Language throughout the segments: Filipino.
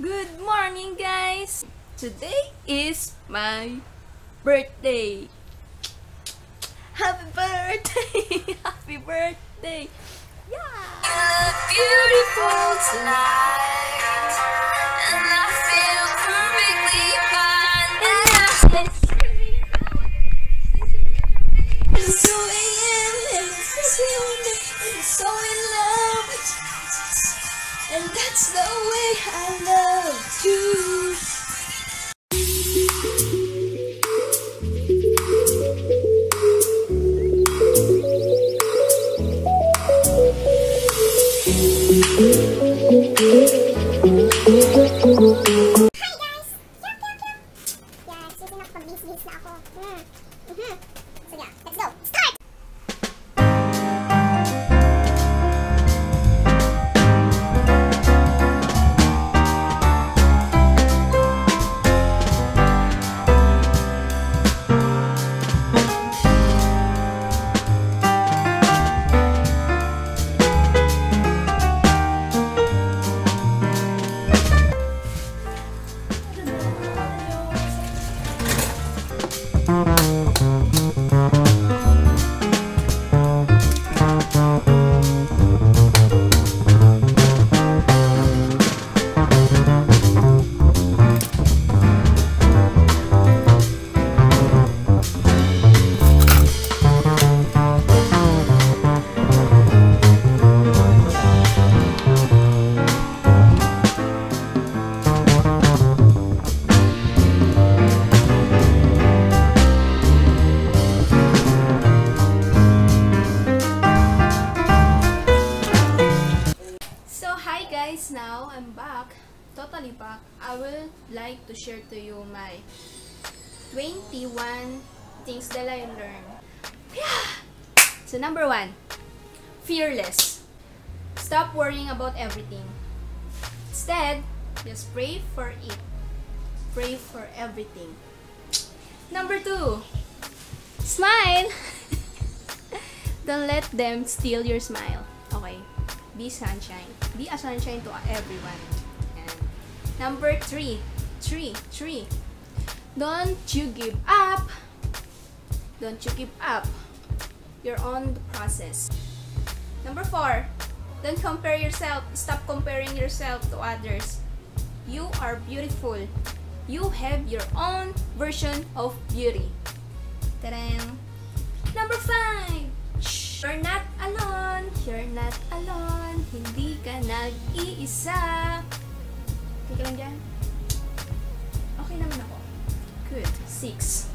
Good morning, guys! Today is my birthday. Happy birthday! Happy birthday! Yeah! beautiful tonight, ako. Hmm. So yeah, let's go. Start! Hi guys! Now, I'm back. Totally back. I will like to share to you my 21 things that I learned. Yeah! So, number one, fearless. Stop worrying about everything. Instead, just pray for it. Pray for everything. Number two, smile. Don't let them steal your smile. Be sunshine. Be a sunshine to everyone. And number three, three, three. Don't you give up. Don't you give up. You're on the process. Number four, don't compare yourself. Stop comparing yourself to others. You are beautiful. You have your own version of beauty. Tadang! Number five, you're not alone. You're not alone. Hindi ka nag-iisa. Okay ka lang dyan? Okay naman ako. Good. Six.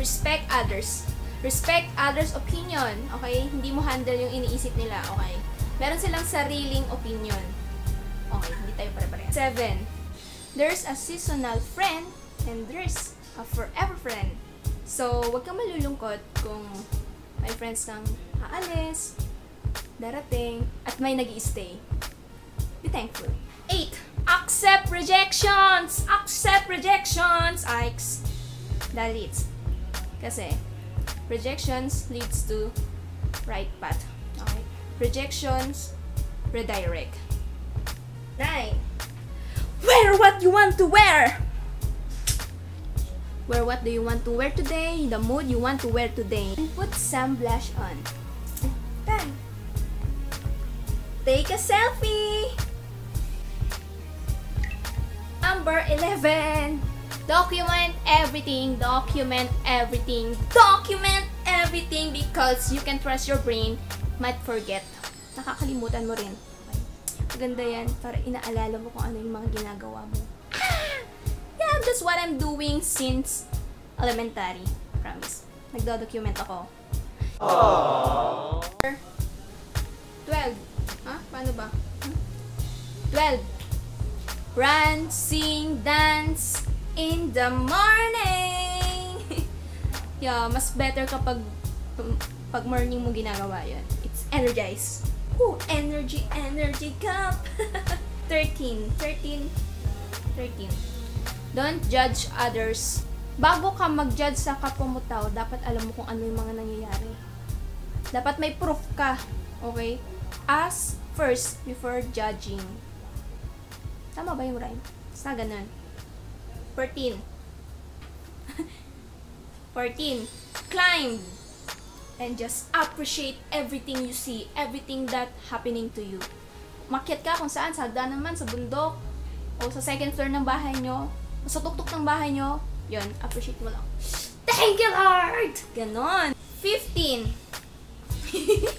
Respect others. Respect others' opinion. Okay? Hindi mo handle yung iniisip nila. Okay? Meron silang sariling opinion. Okay, hindi tayo pare-pare. Seven. There's a seasonal friend and there's a forever friend. So, wag kang malulungkot kung may friends kang aalis, darating, at may nag stay Be thankful. 8. Accept rejections! Accept rejections! Ikes. That leads. Kasi, rejections leads to right path. Okay? Rejections redirect. 9. Wear what you want to wear! Wear what do you want to wear today, the mood you want to wear today. And put some blush on. Done. Take a selfie! Number 11. Document everything. Document everything. Document everything because you can trust your brain might forget. Nakakalimutan mo rin. Maganda yan para inaalala mo kung ano yung mga ginagawa mo. Yeah, that's what I'm doing since elementary. Promise. Nagdo-document ako. 12. Ha? Paano ba? Hmm? 12. Run, sing, dance in the morning. yeah, mas better kapag pag morning mo ginagawa yun. It's energize. Woo, energy, energy cup. 13. 13. 13. Don't judge others. Bago ka mag-judge sa kapwa mo tao, dapat alam mo kung ano yung mga nangyayari. Dapat may proof ka. Okay? Ask first before judging. Tama ba yung rhyme? Basta ganun. 14. 14. Climb. And just appreciate everything you see, everything that happening to you. Makyat ka kung saan, sa hagdan naman, sa bundok, o sa second floor ng bahay nyo, sa tuktok ng bahay nyo, yun, appreciate mo lang. Thank you, Lord! Ganon. 15.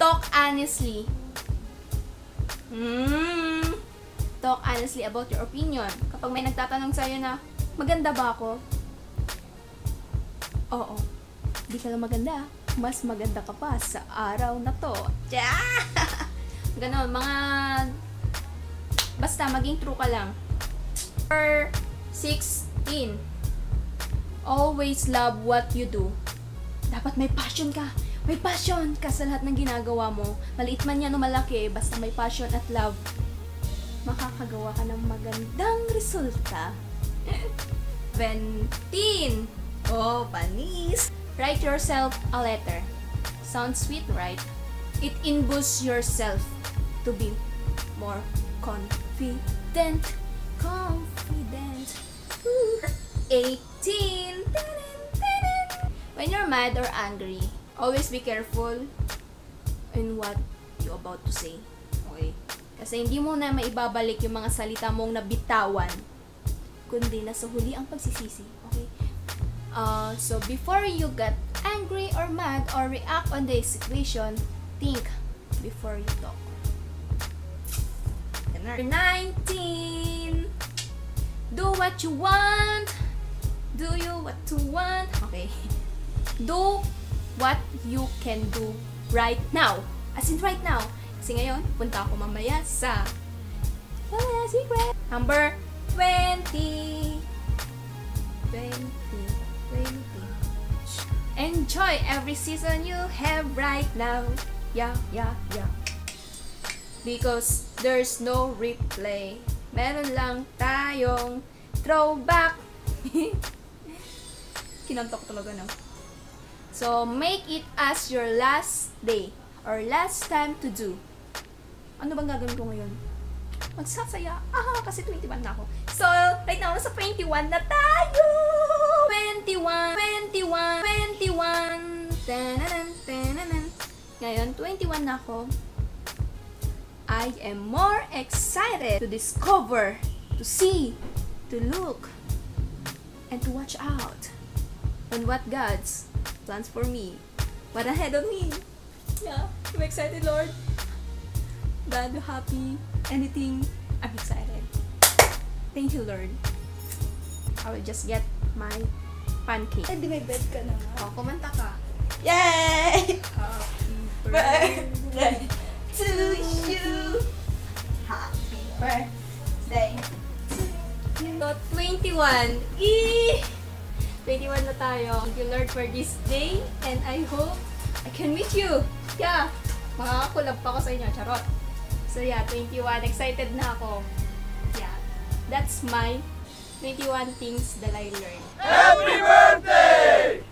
Talk honestly. Mm. Talk honestly about your opinion. Kapag may nagtatanong sa'yo na, maganda ba ako? Oo. Di ka lang maganda. Mas maganda ka pa sa araw na to. Tsa! Ganon, mga... Basta, maging true ka lang. Number 16. Always love what you do. Dapat may passion ka. May passion ka sa lahat ng ginagawa mo. Maliit man yan o malaki, basta may passion at love, makakagawa ka ng magandang resulta. 17. Oh, panis! Write yourself a letter. Sounds sweet, right? It imbues yourself to be more confident. Confident. Ooh. 18. Tanan, tanan. When you're mad or angry, always be careful in what you about to say. Okay? Kasi hindi mo na maibabalik yung mga salita mong nabitawan, kundi nasa huli ang pagsisisi. Okay? Uh, so, before you get angry or mad or react on the situation, think before you talk. Number 19. Do what you want. Do you what you want. Okay. Do what you can do right now. As in right now. Kasi ngayon, punta ako mamaya sa Mamaya Secret. Number 20. 20. 20. Enjoy every season you have right now. Yeah, yeah, yeah. Because there's no replay. Meron lang tayong throwback. Kinantok talaga no. So, make it as your last day or last time to do. Ano bang gagawin ko ngayon? Magsasaya. Ah, kasi 21 na ako. So, right now, nasa 21 na tayo! 21, 21, 21. Tananan, tananan. Ngayon, 21 na ako. I am more excited to discover, to see, to look, and to watch out on what God's plans for me. What ahead of me. Yeah, I'm excited, Lord. Glad, happy, anything. I'm excited. Thank you, Lord. I will just get my pancake. Ay, di may bed ka na nga. Oh, kumanta ka. Yay! Happy Birthday 21. Eee! 21 na tayo. Thank you, Lord, for this day. And I hope I can meet you. Yeah. Makakakulab pa ako sa inyo. Charot. So, yeah, 21. Excited na ako. Yeah. That's my 21 things that I learned. Happy birthday!